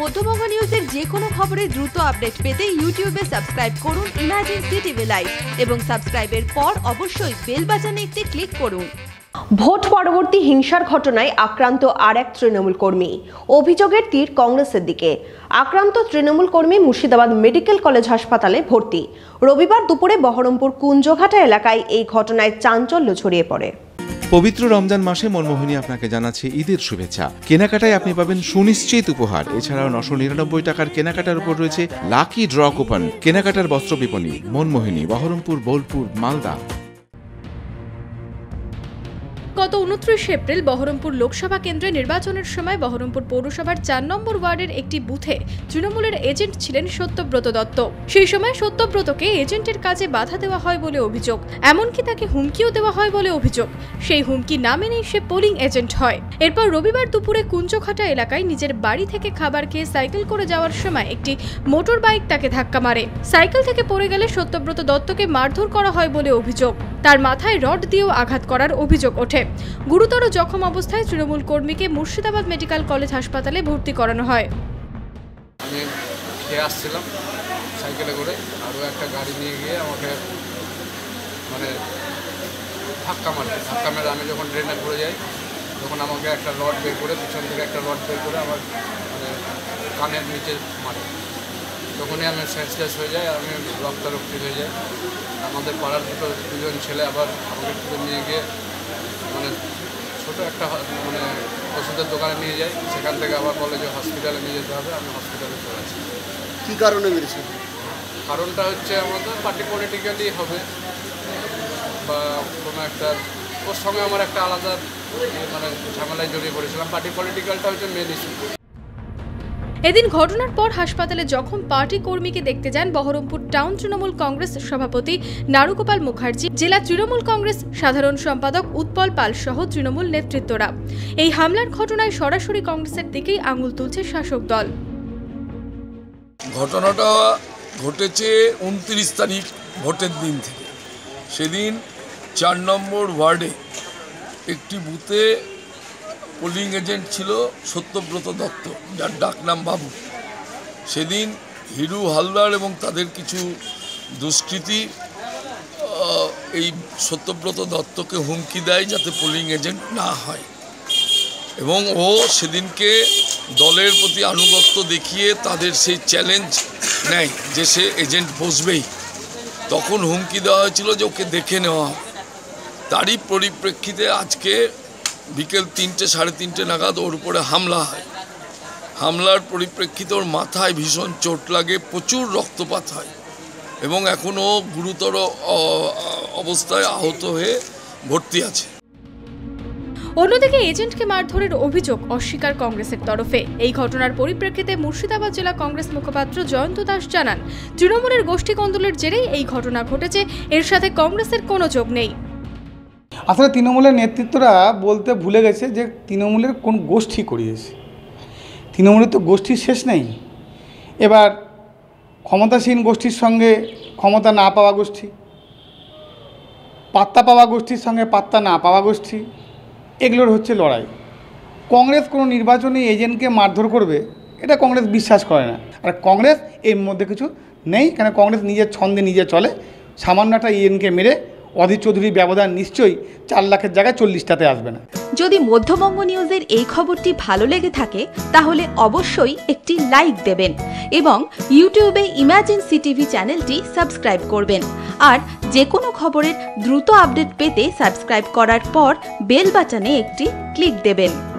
মধ্যবঙ্গ নিউজের যে কোনো খবরের দ্রুত আপডেট পেতে ইউটিউবে সাবস্ক্রাইব করুন ইমার্জেন্সি টিভি লাইভ এবং সাবস্ক্রাইবের পর অবশ্যই বেল বাটনে একটি ক্লিক করুন। ভোট পরবর্তী হিংসার ঘটনায় আক্রান্ত আর এক তৃণমূল কর্মী। অভিযোগের তীর কংগ্রেসের দিকে। আক্রান্ত তৃণমূল কর্মী মুর্শিদাবাদ মেডিকেল কলেজ হাসপাতালে ভর্তি। রবিবার দুপুরে বহরমপুর কুঞ্জঘাটা এলাকায় এই ঘটনায় চাঞ্চল্য ছড়িয়ে পড়ে। পবিত্র রমজান মাসে মনমোহিনী আপনাকে জানাচ্ছে ঈদের শুভেচ্ছা। কেনাকাটায় আপনি পাবেন সুনিশ্চিত উপহার। এছাড়াও নশো নিরানব্বই টাকার কেনাকাটার উপর রয়েছে লাকি ড্র কুপন। কেনাকাটার বস্ত্র বিপণী, মনমোহিনী, বহরমপুর, বোলপুর, মালদা। গত উনত্রিশ এপ্রিল বহরমপুর লোকসভা কেন্দ্রে নির্বাচনের সময় বহরমপুর পৌরসভার চার নম্বর ওয়ার্ডের একটি বুথে তৃণমূলের এজেন্ট ছিলেন সত্যব্রত দত্ত। সেই সময় সত্যব্রতকে এজেন্টের কাজে বাধা দেওয়া হয় বলে অভিযোগ। এমনকি তাকে হুমকিও দেওয়া হয় বলে অভিযোগ। সেই হুমকি না মেনেই সে পোলিং এজেন্ট হয়। এরপর রবিবার দুপুরে কুঞ্জখাটা এলাকায় নিজের বাড়ি থেকে খাবার খেয়ে সাইকেল করে যাওয়ার সময় একটি মোটর বাইক তাকে ধাক্কা মারে। সাইকেল থেকে পড়ে গেলে সত্যব্রত দত্তকে মারধর করা হয় বলে অভিযোগ। তার মাথায় রড দিয়েও আঘাত করার অভিযোগ ওঠে। গুরুতর জখম অবস্থায় তৃণমূল কর্মীকে মুর্শিদাবাদ মেডিকেল কলেজ হাসপাতালে ভর্তি করানো হয়। আমি খেয়ে আসছিলাম সাইকেলে করে। আরও একটা গাড়ি নিয়ে গিয়ে আমাকে মানে ধাক্কা মারে। ধাক্কা মেরে আমি যখন ড্রেনে পড়ে যাই, তখন আমাকে একটা রড বের করে, পিছন থেকে একটা রড বের করে আমার মানে কানের নিচে মারে। তখনই আমি সেন্সলেস হয়ে যাই আর আমি রক্তারক্তি হয়ে যাই। আমাদের পাড়ার দুটো দুজন ছেলে আবার আমাকে তুলে নিয়ে গিয়ে মানে ছোটো একটা মানে ওষুধের দোকানে নিয়ে যাই সেখান থেকে আবার বলে যে হসপিটালে নিয়ে যেতে হবে আমি হসপিটালে চলে আসি। কি কারণে মেরেছে? কারণটা হচ্ছে আমাদের পার্টি পলিটিক্যালি হবে। বা কোনো একটা ওর সঙ্গে আমার একটা আলাদা মানে ঝামেলায় জড়িয়ে পড়েছিলাম। পার্টি পলিটিক্যালটা হচ্ছে মেন ইস্যু এদিন ঘটনার পর হাসপাতালে যখন পার্টি কর্মীকে দেখতে যান বহরমপুর টাউন তৃণমূল কংগ্রেস সভাপতি নারুগোপাল মুখার্জি, জেলা তৃণমূল কংগ্রেস সাধারণ সম্পাদক উৎপল পাল সহ তৃণমূল নেতৃত্বরা। এই হামলার ঘটনায় সরাসরি কংগ্রেসের দিকেই আঙুল তুলছে শাসক দল। ঘটনাটা ঘটেছে উনত্রিশ তারিখ ভোটের দিন থেকে। সেদিন চার নম্বর ওয়ার্ডে একটি বুথে পোলিং এজেন্ট ছিল সত্যব্রত দত্ত, যার ডাকনাম বাবু। সেদিন হিরু হালদার এবং তাদের কিছু দুষ্কৃতী এই সত্যব্রত দত্তকে হুমকি দেয় যাতে পোলিং এজেন্ট না হয়। এবং ও সেদিনকে দলের প্রতি আনুগত্য দেখিয়ে তাদের সেই চ্যালেঞ্জ নেয় যে সে এজেন্ট বসবেই। তখন হুমকি দেওয়া হয়েছিল যে ওকে দেখে নেওয়া তারই পরিপ্রেক্ষিতে আজকে বিকেল তিনটে, সাড়ে তিনটে নাগাদ ওর উপরে হামলা হয়। হামলার পরিপ্রেক্ষিতে ওর মাথায় ভীষণ চোট লাগে, প্রচুর রক্তপাত হয় এবং এখনও গুরুতর অবস্থায় আহত হয়ে ভর্তি আছে। অন্যদিকে এজেন্টকে মারধরের অভিযোগ অস্বীকার কংগ্রেসের তরফে। এই ঘটনার পরিপ্রেক্ষিতে মুর্শিদাবাদ জেলা কংগ্রেস মুখপাত্র জয়ন্ত দাস জানান, তৃণমূলের গোষ্ঠী কন্দলের জেরেই এই ঘটনা ঘটেছে, এর সাথে কংগ্রেসের কোনো যোগ নেই। আসলে তৃণমূলের নেতৃত্বরা বলতে ভুলে গেছে যে তৃণমূলের কোন গোষ্ঠী করিয়েছে। তৃণমূলের তো গোষ্ঠীর শেষ নেই। এবার ক্ষমতাসীন গোষ্ঠীর সঙ্গে ক্ষমতা না পাওয়া গোষ্ঠী, পাত্তা পাওয়া গোষ্ঠীর সঙ্গে পাত্তা না পাওয়া গোষ্ঠী, এগুলোর হচ্ছে লড়াই। কংগ্রেস কোনো নির্বাচনে এজেন্টকে মারধর করবে, এটা কংগ্রেস বিশ্বাস করে না। আর কংগ্রেস এর মধ্যে কিছু নেই, কেন কংগ্রেস নিজের ছন্দে নিজে চলে, সামান্য একটা এজেন্টকে মেরে অধীর চৌধুরীর ব্যবধান নিশ্চয়ই চার লাখের জায়গায় চল্লিশটাতে আসবে না। যদি মধ্যবঙ্গ নিউজের এই খবরটি ভালো লেগে থাকে, তাহলে অবশ্যই একটি লাইক দেবেন এবং ইউটিউবে ইমার্জেন্সি টিভি চ্যানেলটি সাবস্ক্রাইব করবেন। আর যে কোনো খবরের দ্রুত আপডেট পেতে সাবস্ক্রাইব করার পর বেল বাটনে একটি ক্লিক দেবেন।